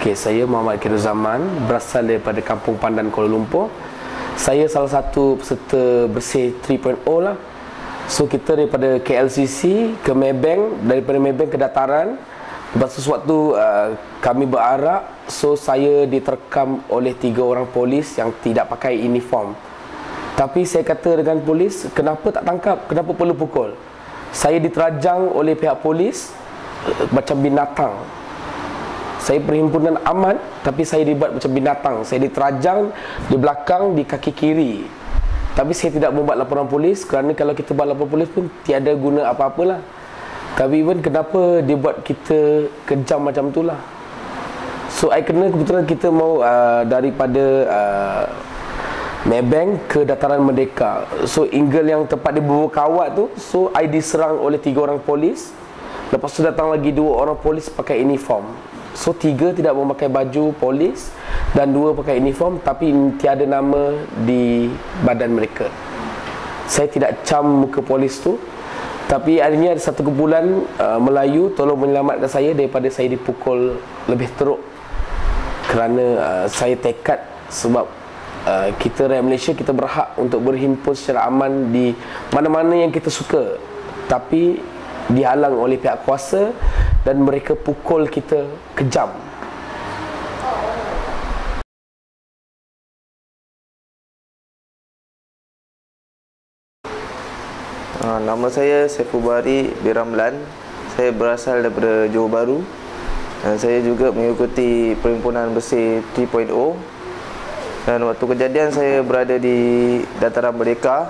Okay, saya Muhammad Khairul Zaman berasal daripada Kampung Pandan Kuala Lumpur. Saya salah satu peserta bersih 3.0 lah. So kita daripada KLCC ke Maybank, daripada Maybank ke Dataran. Lepas tu sewaktu uh, kami berarak, so saya diterkam oleh tiga orang polis yang tidak pakai uniform. Tapi saya kata dengan polis, kenapa tak tangkap? Kenapa perlu pukul? Saya diterajang oleh pihak polis uh, macam binatang saya perhimpunan aman tapi saya dibuat macam binatang. Saya diterajang di belakang di kaki kiri. Tapi saya tidak membuat laporan polis kerana kalau kita buat laporan polis pun tiada guna apa-apalah. Tapi even kenapa dia buat kita kejam macam tu lah so I kena kebetulan kita mau uh, daripada uh, Maybank ke Dataran Merdeka. So ingal yang tempat dia berkawat tu so I diserang oleh tiga orang polis. Lepas tu datang lagi dua orang polis pakai uniform So tiga tidak memakai baju polis dan dua pakai uniform tapi tiada nama di badan mereka. Saya tidak cam muka polis tu tapi akhirnya ada satu kumpulan uh, Melayu tolong menyelamatkan saya daripada saya dipukul lebih teruk kerana uh, saya tekad sebab uh, kita rakyat Malaysia kita berhak untuk berhimpun secara aman di mana-mana yang kita suka tapi dihalang oleh pihak kuasa dan mereka pukul kita kejam. Uh, nama saya Saiful Bari Biramlan. Saya berasal daripada Johor Bahru dan saya juga mengikuti perhimpunan bersih 3.0 dan waktu kejadian saya berada di dataran Merdeka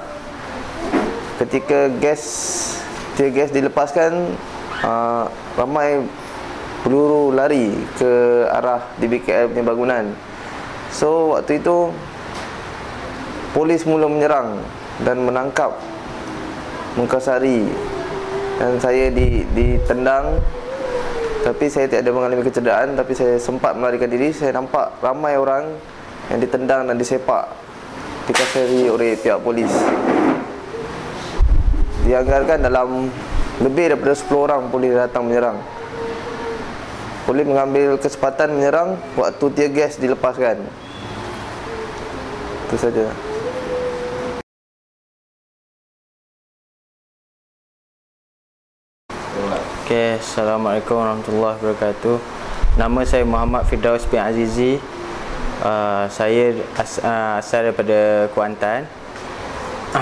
ketika gas tear gas dilepaskan uh, ramai peluru lari ke arah DBKL punya bangunan. So waktu itu polis mula menyerang dan menangkap Mengkasari dan saya di ditendang tapi saya tidak ada mengalami kecederaan tapi saya sempat melarikan diri. Saya nampak ramai orang yang ditendang dan disepak dikasari oleh pihak polis. Dianggarkan dalam lebih daripada 10 orang polis datang menyerang. Polis mengambil kesempatan menyerang Waktu tear gas dilepaskan. Itu saja. Okay, Assalamualaikum warahmatullahi wabarakatuh. Nama saya Muhammad Firdaus bin Azizi. Uh, Saya as, uh, asal daripada Kuantan.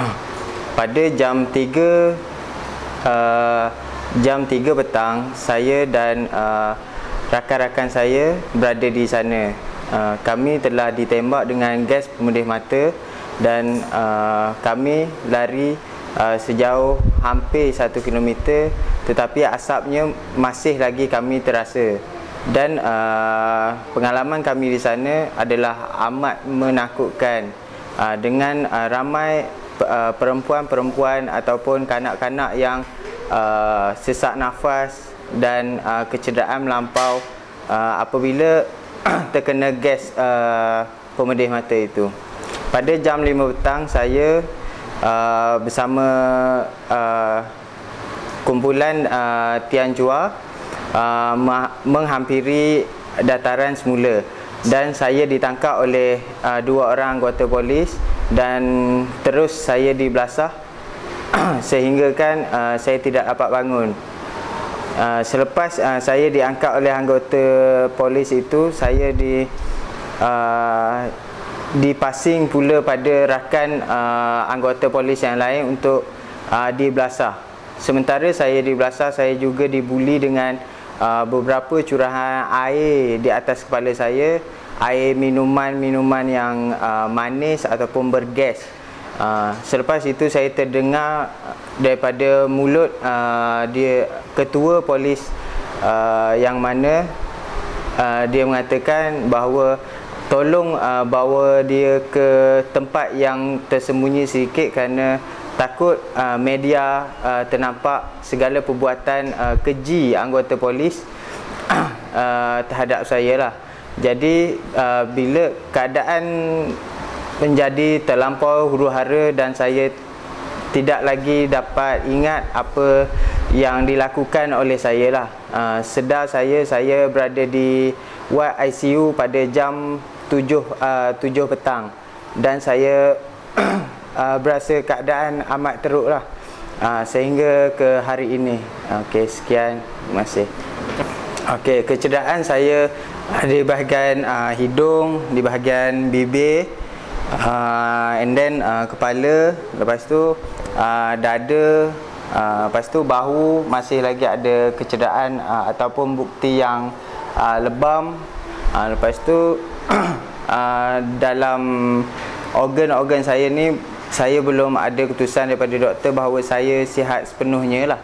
Pada jam 3 uh, jam 3 petang saya dan uh, rakan-rakan saya berada di sana. Uh, kami telah ditembak dengan gas pemedih mata dan uh, kami lari uh, sejauh hampir 1 km tetapi asapnya masih lagi kami terasa. Dan uh, pengalaman kami di sana adalah amat menakutkan uh, dengan uh, ramai Uh, perempuan-perempuan ataupun kanak-kanak yang uh, sesak nafas dan uh, kecederaan melampau uh, apabila terkena gas uh, pemedih mata itu. Pada jam 5 petang saya uh, bersama uh, kumpulan uh, Tian Jua uh, menghampiri dataran semula dan saya ditangkap oleh uh, dua orang anggota polis dan terus saya dibelasah sehingga kan uh, saya tidak dapat bangun. Uh, selepas uh, saya diangkat oleh anggota polis itu, saya di uh, dipasing pula pada rakan uh, anggota polis yang lain untuk uh, dibelasah. Sementara saya dibelasah, saya juga dibuli dengan uh, beberapa curahan air di atas kepala saya air minuman-minuman yang uh, manis ataupun bergas uh, selepas itu saya terdengar daripada mulut uh, dia ketua polis uh, yang mana uh, dia mengatakan bahawa tolong uh, bawa dia ke tempat yang tersembunyi sedikit kerana takut uh, media uh, ternampak segala perbuatan uh, keji anggota polis uh, terhadap saya lah. Jadi uh, bila keadaan menjadi terlampau huru hara dan saya tidak lagi dapat ingat apa yang dilakukan oleh saya lah. Uh, sedar saya saya berada di ward ICU pada jam 7 uh, 7 petang dan saya uh, berasa keadaan amat teruk lah uh, sehingga ke hari ini. Okey, sekian. Terima kasih. Okey, kecederaan saya di bahagian uh, hidung, di bahagian bibir, uh, and then uh, kepala, lepas tu uh, dada, uh, lepas tu bahu masih lagi ada kecederaan uh, ataupun bukti yang uh, lebam. Uh, lepas tu uh, dalam organ-organ saya ni saya belum ada keputusan daripada doktor bahawa saya sihat sepenuhnya lah.